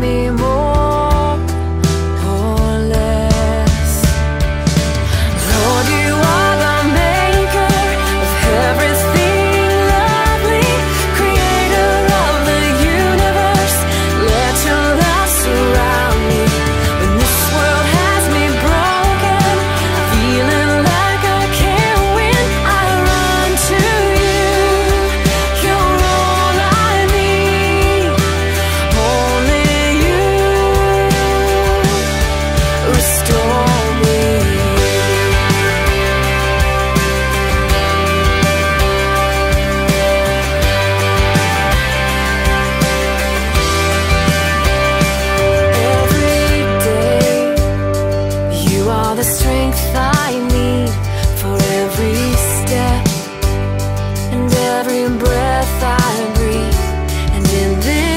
me more. all the strength I need for every step and every breath I breathe. And in this